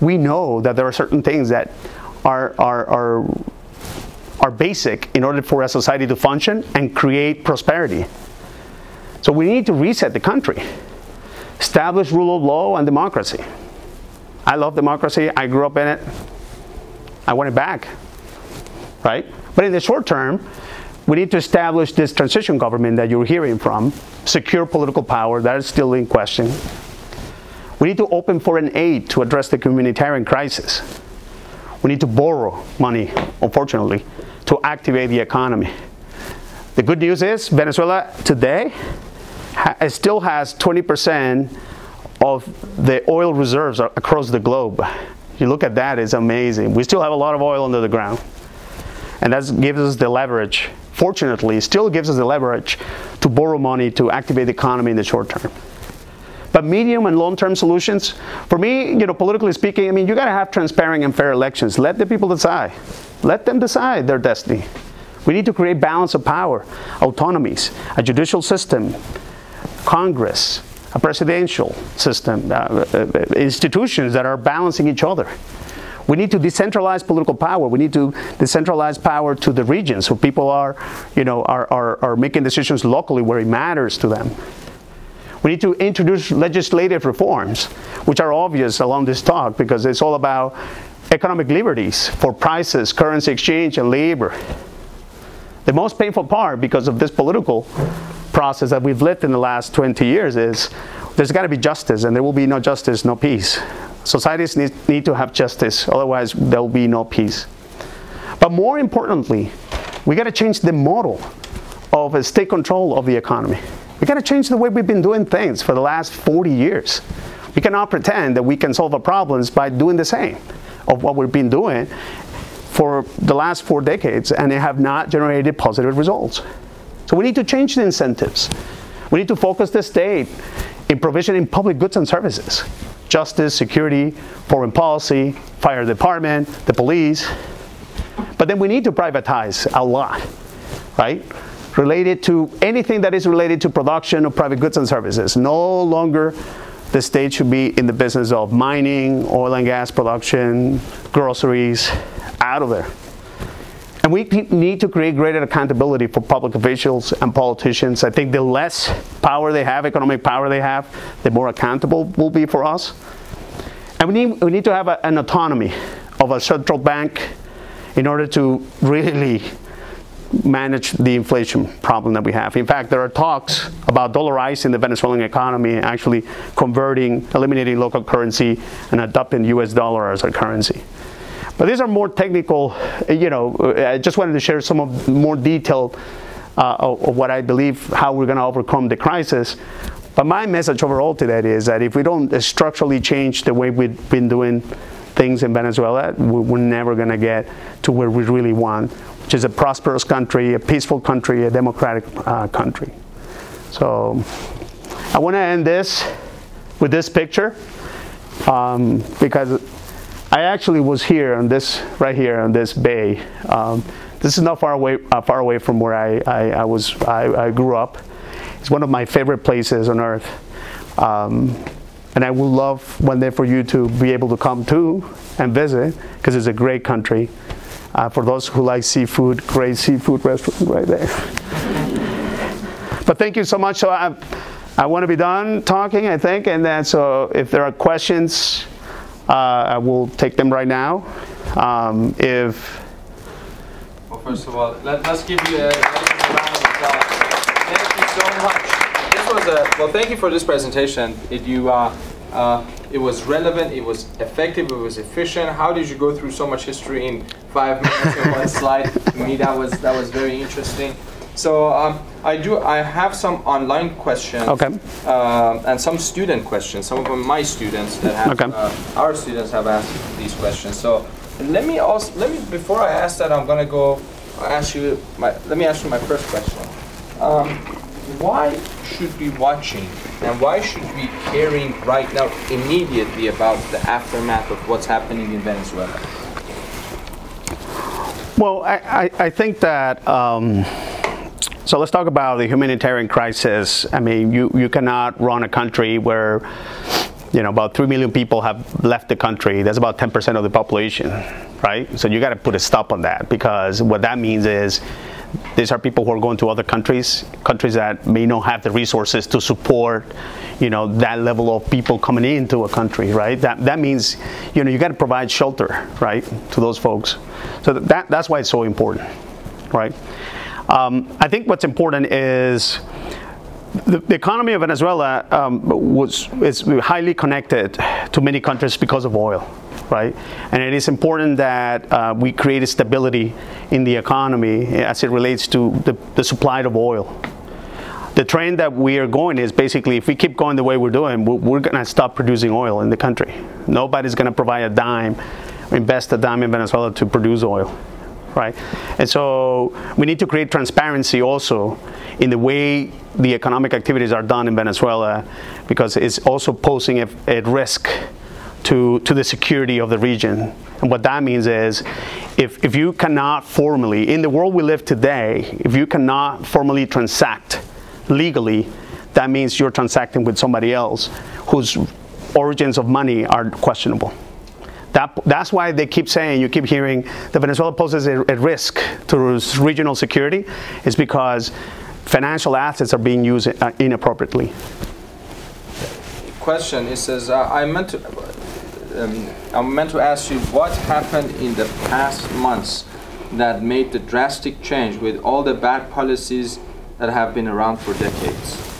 We know that there are certain things that are, are, are, are basic in order for a society to function and create prosperity. So we need to reset the country, establish rule of law and democracy. I love democracy. I grew up in it. I want it back, right? But in the short term, we need to establish this transition government that you're hearing from, secure political power, that is still in question. We need to open foreign aid to address the humanitarian crisis. We need to borrow money, unfortunately, to activate the economy. The good news is Venezuela today ha still has 20% of the oil reserves across the globe. You look at that, it's amazing. We still have a lot of oil under the ground. And that gives us the leverage, fortunately, still gives us the leverage to borrow money to activate the economy in the short term. But medium and long-term solutions, for me, you know, politically speaking, I mean, you got to have transparent and fair elections. Let the people decide. Let them decide their destiny. We need to create balance of power, autonomies, a judicial system, Congress, a presidential system, uh, uh, uh, institutions that are balancing each other. We need to decentralize political power. We need to decentralize power to the regions so people are, you know, are, are, are making decisions locally where it matters to them. We need to introduce legislative reforms, which are obvious along this talk because it's all about economic liberties for prices, currency exchange, and labor. The most painful part because of this political process that we've lived in the last 20 years is there's got to be justice, and there will be no justice, no peace. Societies need, need to have justice, otherwise there will be no peace. But more importantly, we got to change the model of state control of the economy. We got to change the way we've been doing things for the last 40 years. We cannot pretend that we can solve our problems by doing the same of what we've been doing for the last four decades and they have not generated positive results. So we need to change the incentives. We need to focus the state in provisioning public goods and services. Justice, security, foreign policy, fire department, the police. But then we need to privatize a lot, right? related to anything that is related to production of private goods and services. No longer the state should be in the business of mining, oil and gas production, groceries, out of there. And we need to create greater accountability for public officials and politicians. I think the less power they have, economic power they have, the more accountable will be for us. And we need, we need to have a, an autonomy of a central bank in order to really manage the inflation problem that we have. In fact, there are talks about dollarizing the Venezuelan economy, actually converting, eliminating local currency and adopting US dollar as a currency. But these are more technical, you know, I just wanted to share some of more detail uh, of, of what I believe, how we're going to overcome the crisis. But my message overall to that is that if we don't structurally change the way we've been doing things in Venezuela, we're never going to get to where we really want, which is a prosperous country, a peaceful country, a democratic uh, country. So I want to end this with this picture um, because I actually was here on this, right here on this bay. Um, this is not far away, uh, far away from where I, I, I was, I, I, grew up. It's one of my favorite places on earth. Um, and I would love one day for you to be able to come to and visit because it's a great country. Uh, for those who like seafood, great seafood restaurant right there. but thank you so much. So I, I want to be done talking, I think, and then so if there are questions, uh, I will take them right now. Um, if well, first of all, let, us give you a, round of applause. Thank you so much. This was a well. Thank you for this presentation. It you. Uh, uh, it was relevant, it was effective, it was efficient. How did you go through so much history in five minutes in one <laughs> slide? To me, that was that was very interesting. So um, I do. I have some online questions. Okay. Um, and some student questions. Some of them my students that have. Okay. Uh, our students have asked these questions. So let me also let me before I ask that I'm gonna go ask you my. Let me ask you my first question. Um, why should we watching and why should we caring right now immediately about the aftermath of what's happening in Venezuela? Well, I, I, I think that, um, so let's talk about the humanitarian crisis. I mean, you, you cannot run a country where, you know, about 3 million people have left the country. That's about 10% of the population, right? So you got to put a stop on that because what that means is these are people who are going to other countries, countries that may not have the resources to support, you know, that level of people coming into a country, right? That, that means, you know, you got to provide shelter, right, to those folks. So that, that's why it's so important, right? Um, I think what's important is the, the economy of Venezuela um, was is highly connected to many countries because of oil, right? And it is important that uh, we create a stability in the economy as it relates to the, the supply of oil. The trend that we are going is basically if we keep going the way we're doing, we're, we're going to stop producing oil in the country. Nobody's going to provide a dime, invest a dime in Venezuela to produce oil right? And so we need to create transparency also in the way the economic activities are done in Venezuela because it's also posing a, a risk to, to the security of the region. And what that means is if, if you cannot formally, in the world we live today, if you cannot formally transact legally, that means you're transacting with somebody else whose origins of money are questionable. That, that's why they keep saying, you keep hearing that Venezuela poses a, a risk to regional security, is because financial assets are being used uh, inappropriately. Question, it says, uh, I meant to, um, I meant to ask you what happened in the past months that made the drastic change with all the bad policies that have been around for decades?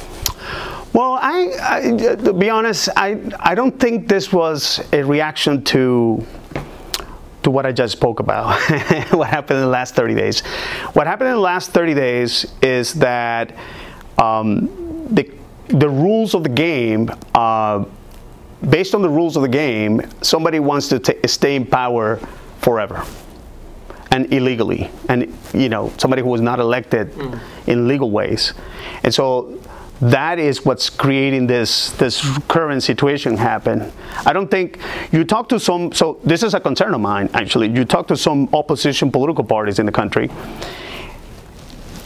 Well, I, I, to be honest, I, I don't think this was a reaction to to what I just spoke about, <laughs> what happened in the last 30 days. What happened in the last 30 days is that um, the, the rules of the game, uh, based on the rules of the game, somebody wants to stay in power forever and illegally, and you know somebody who was not elected mm. in legal ways, and so that is what's creating this this current situation happen. I don't think you talk to some. So this is a concern of mine. Actually, you talk to some opposition political parties in the country,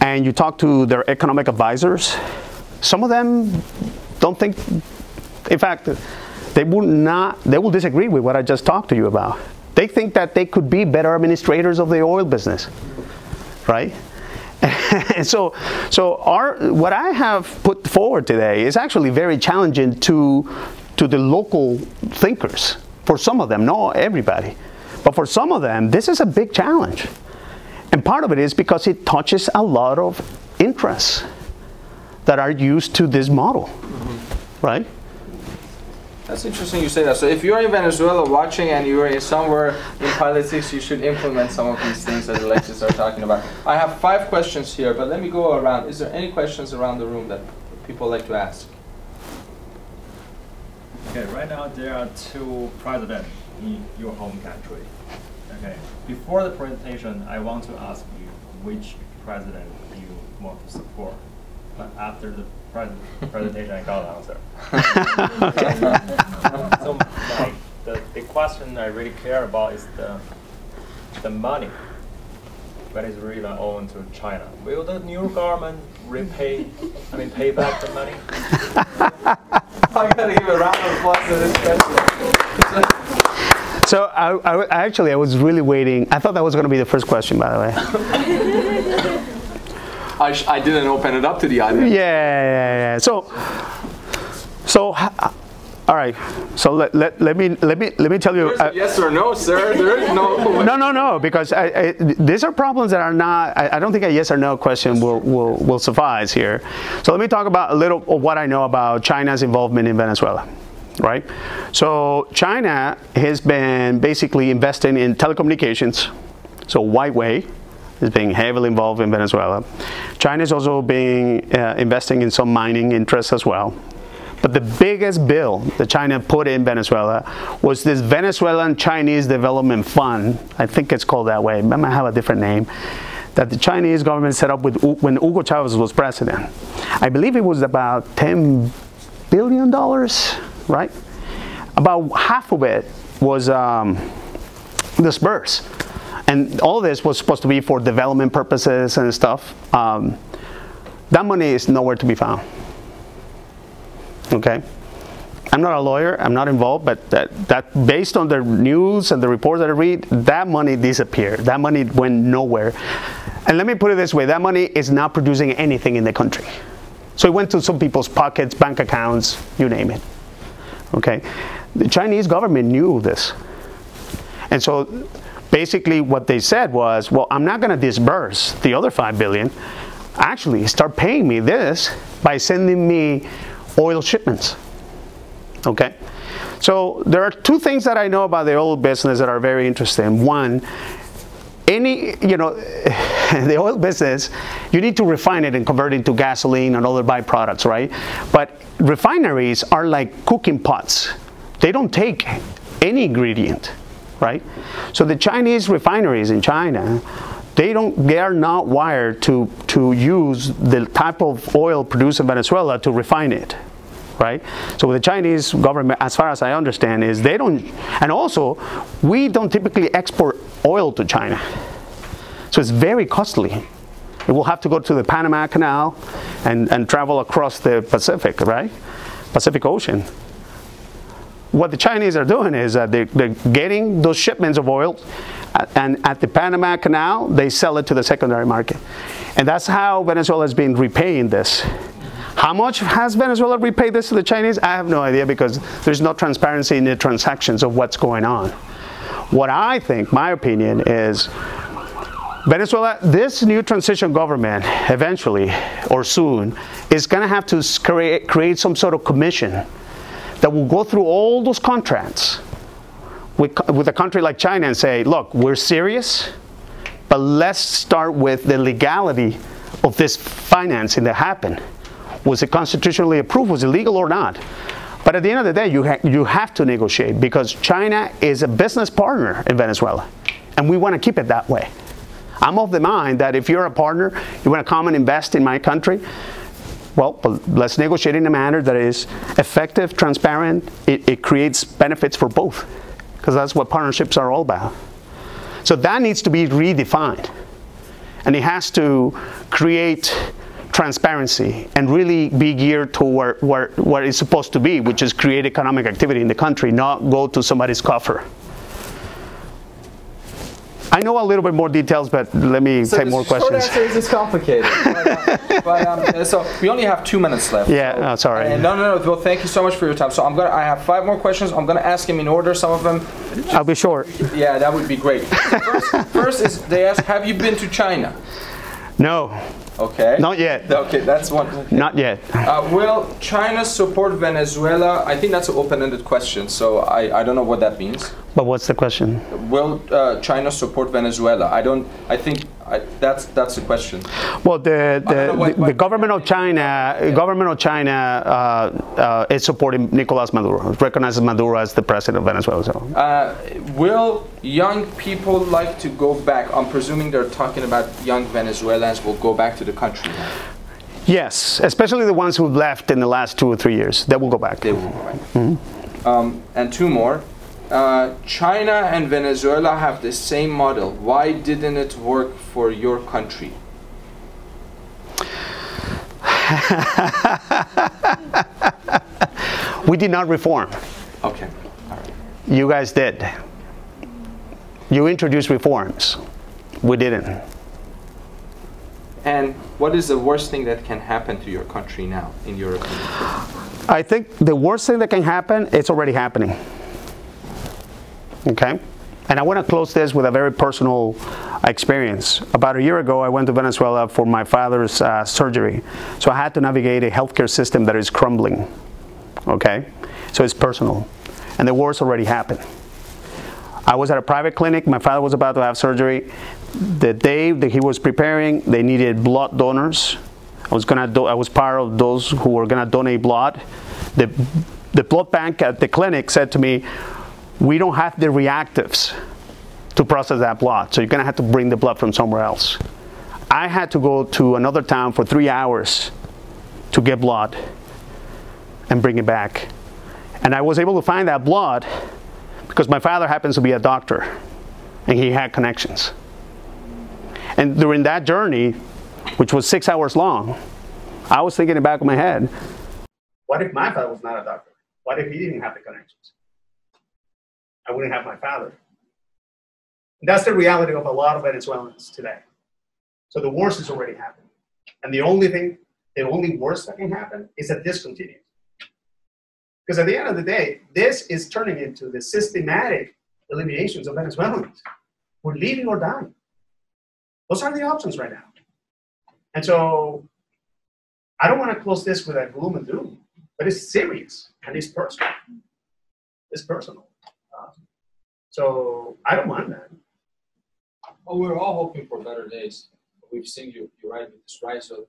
and you talk to their economic advisors. Some of them don't think. In fact, they will not. They will disagree with what I just talked to you about. They think that they could be better administrators of the oil business, right? <laughs> and so, so our, what I have put forward today is actually very challenging to, to the local thinkers. For some of them, not everybody, but for some of them, this is a big challenge. And part of it is because it touches a lot of interests that are used to this model, mm-hmm. right? That's interesting you say that. So if you're in Venezuela watching and you're somewhere in politics, you should implement some of these things that Alexis are talking about. I have five questions here, but let me go around. Is there any questions around the room that people like to ask? Okay, right now there are two presidents in your home country. Okay, before the presentation, I want to ask you which president you want to support. But after the presentation, I got an answer. <laughs> so my, the, the question I really care about is the, the money that is really owed to China. Will the new government repay, I mean, pay back the money? <laughs> I gotta give a round of applause to this question. So I, I, actually I was really waiting. I thought that was going to be the first question, by the way. <laughs> I, sh- I didn't open it up to the audience. Yeah, yeah, yeah. So, so, all right. So let, let, let me let me let me tell you. Uh, yes or no, sir. There is no. <laughs> no, no, no. Because I, I, these are problems that are not. I, I, don't think a yes or no question will, will will suffice here. So let me talk about a little of what I know about China's involvement in Venezuela right? So China has been basically investing in telecommunications, so Huawei, is being heavily involved in Venezuela. China is also being uh, investing in some mining interests as well. But the biggest bill that China put in Venezuela was this Venezuelan Chinese Development Fund. I think it's called that way. It might have a different name. That the Chinese government set up with when Hugo Chavez was president. I believe it was about 10 billion dollars, right? About half of it was um, dispersed. And all this was supposed to be for development purposes and stuff. Um, that money is nowhere to be found. Okay? I'm not a lawyer, I'm not involved, but that, that based on the news and the reports that I read, that money disappeared. That money went nowhere. And let me put it this way that money is not producing anything in the country. So it went to some people's pockets, bank accounts, you name it. Okay? The Chinese government knew this. And so basically what they said was, well, I'm not going to disburse the other 5 billion. Actually, start paying me this by sending me oil shipments. Okay? So there are two things that I know about the oil business that are very interesting. One, any, you know, <laughs> the oil business, you need to refine it and convert it into gasoline and other byproducts, right? But refineries are like cooking pots. They don't take any ingredient, right? So the Chinese refineries in China, they don't they are not wired to to use the type of oil produced in Venezuela to refine it right? So the chinese government as far as i understand is they don't and also we don't typically export oil to china. So it's very costly. It will have to go to the panama canal and, and travel across the pacific right? Pacific ocean what the chinese are doing is that they're, they're getting those shipments of oil uh, and at the Panama Canal, they sell it to the secondary market. And that's how Venezuela has been repaying this. How much has Venezuela repaid this to the Chinese? I have no idea because there's no transparency in the transactions of what's going on. What I think, my opinion, is Venezuela, this new transition government, eventually or soon, is going to have to create, create some sort of commission that will go through all those contracts with, with a country like China and say, look, we're serious, but let's start with the legality of this financing that happened. Was it constitutionally approved? Was it legal or not? But at the end of the day, you, ha you have to negotiate because China is a business partner in Venezuela, and we want to keep it that way. I'm of the mind that if you're a partner, you want to come and invest in my country, well, let's negotiate in a manner that is effective, transparent, it, it creates benefits for both because that's what partnerships are all about. So that needs to be redefined. And it has to create transparency and really be geared toward where, where it's supposed to be, which is create economic activity in the country, not go to somebody's coffer. I know a little bit more details, but let me so take more questions. Short answer is it's complicated. but, <laughs> uh, but um, so we only have two minutes left. Yeah, so, oh, sorry. And no, no, no. Well, thank you so much for your time. So I'm gonna. I have five more questions. I'm gonna ask him in order. Some of them. I'll be short. Yeah, that would be great. <laughs> First, first is they ask, have you been to China? No. Okay. Not yet. Okay, that's one. Not yet. Uh, will China support Venezuela? I think that's an open-ended question, so I, I don't know what that means. But what's the question? Will uh, China support Venezuela? I don't. I think I, that's that's the question. Well, the the, what, the government of China, yeah. government of China uh, uh, is supporting Nicolas Maduro. Recognizes Maduro as the president of Venezuela. So. Uh, will young people like to go back? I'm presuming they're talking about young Venezuelans will go back to the country. Yes, especially the ones who left in the last two or three years. They will go back. They will go back. Mm -hmm. um, and two more. Uh, China and Venezuela have the same model. Why didn't it work for your country? <laughs> we did not reform. Okay. All right. You guys did. You introduced reforms. We didn't. And what is the worst thing that can happen to your country now, in your opinion? I think the worst thing that can happen, it's already happening okay? And I want to close this with a very personal experience. About a year ago, I went to Venezuela for my father's uh, surgery. So I had to navigate a healthcare system that is crumbling, okay? So it's personal. And the war's already happened. I was at a private clinic. My father was about to have surgery. the day that he was preparing, they needed blood donors. I was gonna do, I was part of those who were gonna donate blood. The, the blood bank at the clinic said to me, we don't have the reactives to process that blood, so you're gonna have to bring the blood from somewhere else. I had to go to another town for three hours to get blood and bring it back. And I was able to find that blood because my father happens to be a doctor and he had connections. And during that journey, which was six hours long, I was thinking in the back of my head, what if my father was not a doctor? What if he didn't have the connections? I wouldn't have my father. And that's the reality of a lot of Venezuelans today. So the worst is already happening. And the only thing, the only worst that can happen is that this continues. Because at the end of the day, this is turning into the systematic eliminations of Venezuelans. We're leaving or dying. Those are the options right now. And so I don't want to close this with a gloom and doom, but it's serious and it's personal. It's personal. So I don't mind that. Well, we're all hoping for better days. We've seen you, you're right, with this rise of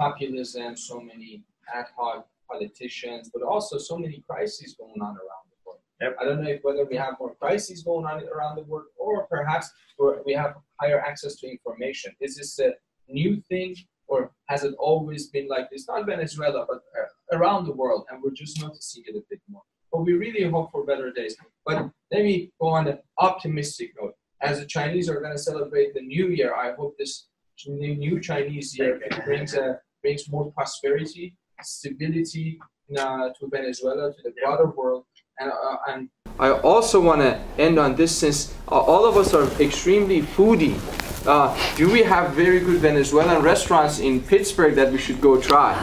populism, so many ad hoc politicians, but also so many crises going on around the world. Yep. I don't know if whether we have more crises going on around the world or perhaps we're, have higher access to information. Is this a new thing or has it always been like this? Not Venezuela, but uh, around the world, and we're just noticing it a bit more. But we really hope for better days. But let me go on an optimistic note. As the Chinese are going to celebrate the New Year, I hope this new, Chinese year brings a, brings more prosperity, stability uh, to Venezuela, to the broader world, and, uh, and I also want to end on this since uh, all of us are extremely foodie. Uh, do we have very good Venezuelan restaurants in Pittsburgh that we should go try?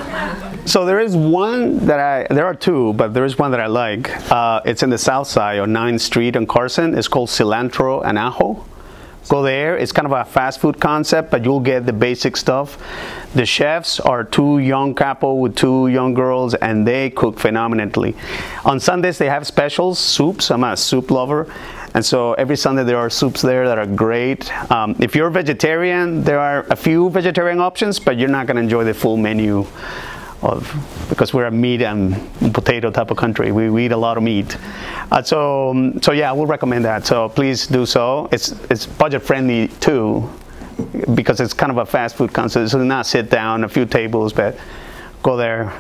So there is one that I, there are two, but there is one that I like. Uh, it's in the south side on 9th Street in Carson. It's called Cilantro and Ajo. Go there. It's kind of a fast food concept, but you'll get the basic stuff. The chefs are two young couple with two young girls, and they cook phenomenally. On Sundays, they have specials, soups. I'm a soup lover. And so every Sunday there are soups there that are great. Um, if you're vegetarian, there are a few vegetarian options, but you're not going to enjoy the full menu of because we're a meat and potato type of country. We, we eat a lot of meat. Uh, so um, so yeah, I would recommend that. So please do so. It's it's budget friendly too because it's kind of a fast food concept. So not sit down a few tables, but go there.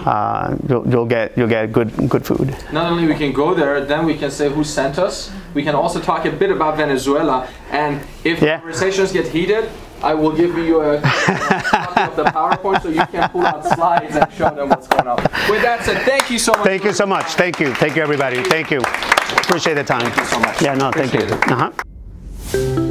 Uh, you'll, you'll get you'll get good good food. Not only we can go there, then we can say who sent us. We can also talk a bit about Venezuela, and if Yeah. conversations get heated, I will give you a <laughs> copy of the PowerPoint so you can pull out slides and show them what's going on. With that said, thank you so much. Thank you so much. Thank you. Thank you everybody. Thank you. Appreciate the time. Thank you so much. Yeah, no, thank you. It. Uh-huh.